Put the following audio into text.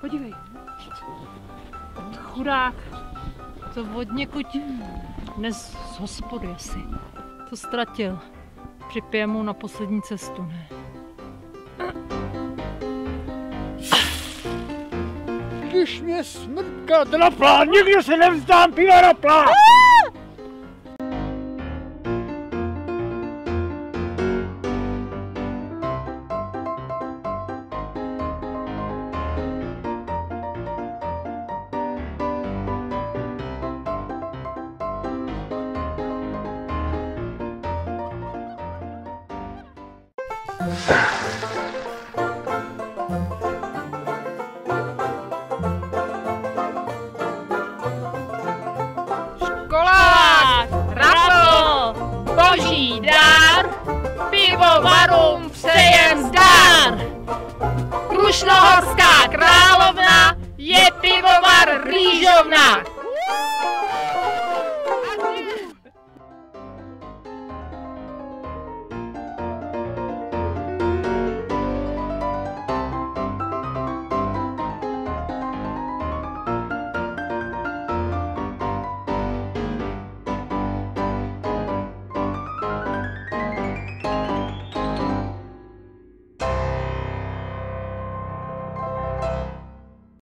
Podívej. Chudák to od někud dnes z hospody asi. To ztratil. Připije mu na poslední cestu, ne? Když mě smrtka drapla, nikdy se nevzdám piva rapla! Školák, rapl, boží dár, pivovarům přejem zdar. Krušnohorská královna je pivovar rýžovna.